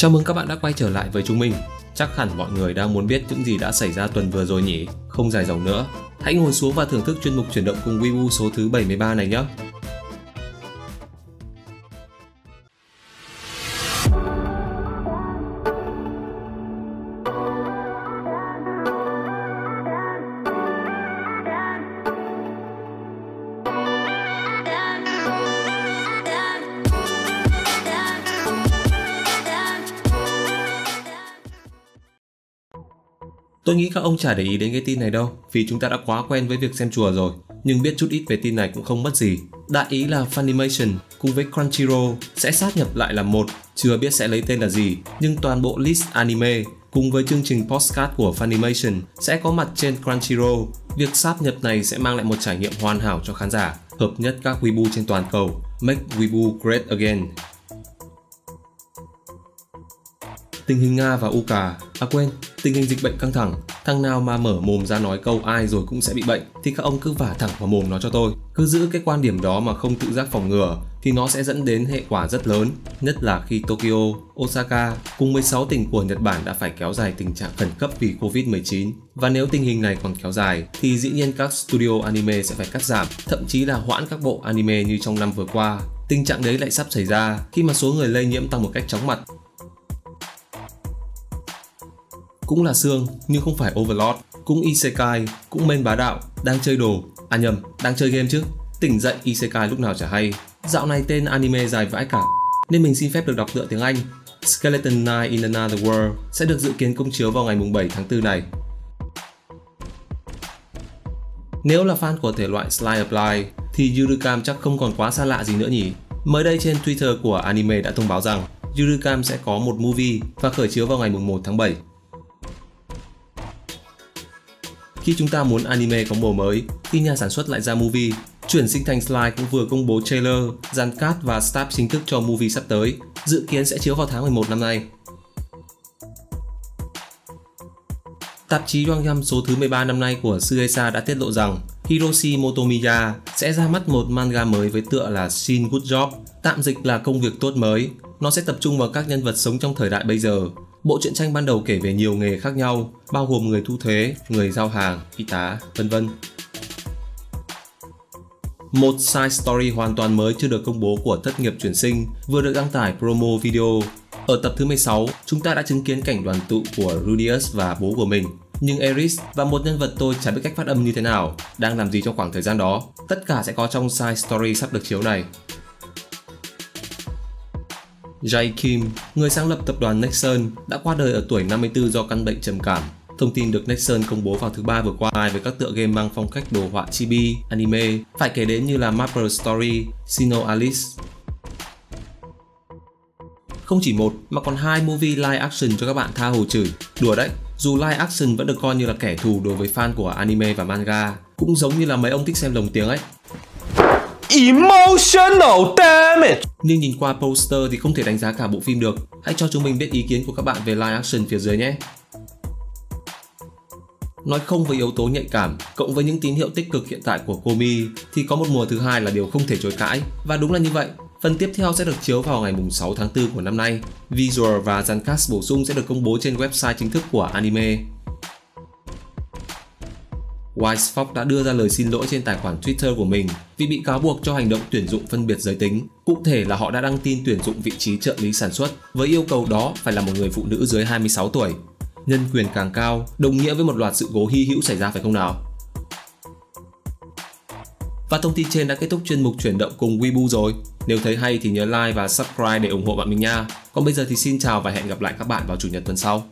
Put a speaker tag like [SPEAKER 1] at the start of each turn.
[SPEAKER 1] Chào mừng các bạn đã quay trở lại với chúng mình. Chắc hẳn mọi người đang muốn biết những gì đã xảy ra tuần vừa rồi nhỉ? Không dài dòng nữa. Hãy ngồi xuống và thưởng thức chuyên mục chuyển động cùng Weibo số thứ 73 này nhé. Tôi nghĩ các ông chả để ý đến cái tin này đâu, vì chúng ta đã quá quen với việc xem chùa rồi. Nhưng biết chút ít về tin này cũng không mất gì. Đại ý là Funimation cùng với Crunchyroll sẽ sát nhập lại là một, chưa biết sẽ lấy tên là gì, nhưng toàn bộ list anime cùng với chương trình postcard của Funimation sẽ có mặt trên Crunchyroll. Việc sáp nhập này sẽ mang lại một trải nghiệm hoàn hảo cho khán giả, hợp nhất các Weibo trên toàn cầu. Make Weibo great again. Tình hình Nga và UK, à quên, tình hình dịch bệnh căng thẳng, thằng nào mà mở mồm ra nói câu ai rồi cũng sẽ bị bệnh thì các ông cứ vả thẳng vào mồm nó cho tôi. Cứ giữ cái quan điểm đó mà không tự giác phòng ngừa thì nó sẽ dẫn đến hệ quả rất lớn, nhất là khi Tokyo, Osaka cùng 16 tỉnh của Nhật Bản đã phải kéo dài tình trạng khẩn cấp vì Covid-19. Và nếu tình hình này còn kéo dài thì dĩ nhiên các studio anime sẽ phải cắt giảm, thậm chí là hoãn các bộ anime như trong năm vừa qua. Tình trạng đấy lại sắp xảy ra khi mà số người lây nhiễm tăng một cách chóng mặt cũng là xương nhưng không phải Overlord, cũng Isekai, cũng main bá đạo, đang chơi đồ, à nhầm, đang chơi game chứ. Tỉnh dậy Isekai lúc nào chả hay. Dạo này tên anime dài vãi cả, nên mình xin phép được đọc tựa tiếng Anh. Skeleton Knight in Another World sẽ được dự kiến công chiếu vào ngày 7 tháng 4 này. Nếu là fan của thể loại Slide Apply thì Yurukam chắc không còn quá xa lạ gì nữa nhỉ. Mới đây trên Twitter của anime đã thông báo rằng Yurukam sẽ có một movie và khởi chiếu vào ngày 1 tháng 7. Khi chúng ta muốn anime có màu mới, thì nhà sản xuất lại ra movie. Chuyển sinh thành Slide cũng vừa công bố trailer, dàn cast và staff chính thức cho movie sắp tới, dự kiến sẽ chiếu vào tháng 11 năm nay. Tạp chí Yongham số thứ 13 năm nay của Suesa đã tiết lộ rằng Hiroshi Motomiya sẽ ra mắt một manga mới với tựa là Shin Good Job, tạm dịch là công việc tốt mới. Nó sẽ tập trung vào các nhân vật sống trong thời đại bây giờ, Bộ truyện tranh ban đầu kể về nhiều nghề khác nhau, bao gồm người thu thuế, người giao hàng, y tá, vân vân. Một side story hoàn toàn mới chưa được công bố của thất nghiệp chuyển sinh vừa được đăng tải promo video. Ở tập thứ 16, chúng ta đã chứng kiến cảnh đoàn tụ của Rudius và bố của mình. Nhưng Eris và một nhân vật tôi chẳng biết cách phát âm như thế nào, đang làm gì trong khoảng thời gian đó. Tất cả sẽ có trong side story sắp được chiếu này. Jay Kim, người sáng lập tập đoàn Nexon, đã qua đời ở tuổi 54 do căn bệnh trầm cảm. Thông tin được Nexon công bố vào thứ ba vừa qua với các tựa game mang phong cách đồ họa chibi, anime, phải kể đến như là Maple Story, Sino Alice. Không chỉ một mà còn hai movie live action cho các bạn tha hồ chửi. Đùa đấy, dù live action vẫn được coi như là kẻ thù đối với fan của anime và manga, cũng giống như là mấy ông thích xem lồng tiếng ấy. Emotional damage Nhưng nhìn qua poster thì không thể đánh giá cả bộ phim được Hãy cho chúng mình biết ý kiến của các bạn về live action phía dưới nhé Nói không với yếu tố nhạy cảm, cộng với những tín hiệu tích cực hiện tại của Komi thì có một mùa thứ hai là điều không thể chối cãi. Và đúng là như vậy, phần tiếp theo sẽ được chiếu vào ngày 6 tháng 4 của năm nay. Visual và dàn cast bổ sung sẽ được công bố trên website chính thức của anime. Wise Fox đã đưa ra lời xin lỗi trên tài khoản Twitter của mình vì bị cáo buộc cho hành động tuyển dụng phân biệt giới tính. Cụ thể là họ đã đăng tin tuyển dụng vị trí trợ lý sản xuất với yêu cầu đó phải là một người phụ nữ dưới 26 tuổi. Nhân quyền càng cao, đồng nghĩa với một loạt sự cố hy hữu xảy ra phải không nào? Và thông tin trên đã kết thúc chuyên mục chuyển động cùng Weibo rồi. Nếu thấy hay thì nhớ like và subscribe để ủng hộ bạn mình nha. Còn bây giờ thì xin chào và hẹn gặp lại các bạn vào chủ nhật tuần sau.